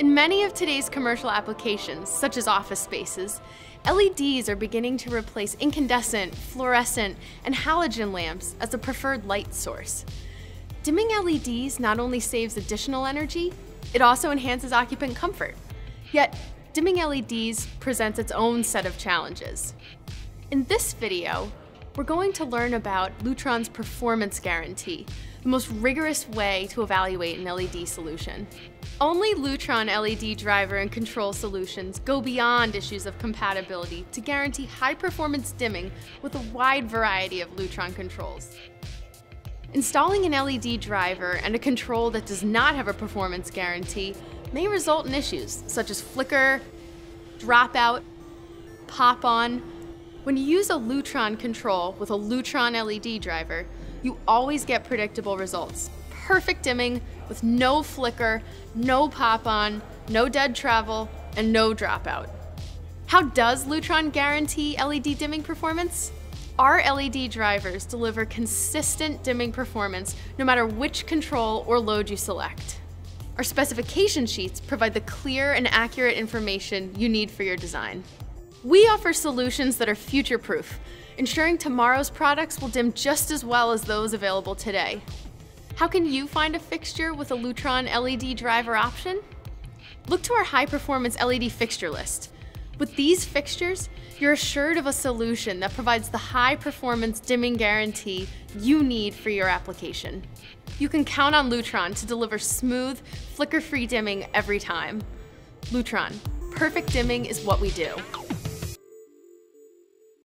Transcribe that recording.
In many of today's commercial applications, such as office spaces, LEDs are beginning to replace incandescent, fluorescent, and halogen lamps as a preferred light source. Dimming LEDs not only saves additional energy, it also enhances occupant comfort. Yet, dimming LEDs presents its own set of challenges. In this video, we're going to learn about Lutron's performance guarantee, the most rigorous way to evaluate an LED solution. Only Lutron LED driver and control solutions go beyond issues of compatibility to guarantee high performance dimming with a wide variety of Lutron controls. Installing an LED driver and a control that does not have a performance guarantee may result in issues such as flicker, dropout, pop on, when you use a Lutron control with a Lutron LED driver, you always get predictable results. Perfect dimming with no flicker, no pop on, no dead travel, and no dropout. How does Lutron guarantee LED dimming performance? Our LED drivers deliver consistent dimming performance no matter which control or load you select. Our specification sheets provide the clear and accurate information you need for your design. We offer solutions that are future proof, ensuring tomorrow's products will dim just as well as those available today. How can you find a fixture with a Lutron LED driver option? Look to our high performance LED fixture list. With these fixtures, you're assured of a solution that provides the high performance dimming guarantee you need for your application. You can count on Lutron to deliver smooth, flicker free dimming every time. Lutron, perfect dimming is what we do.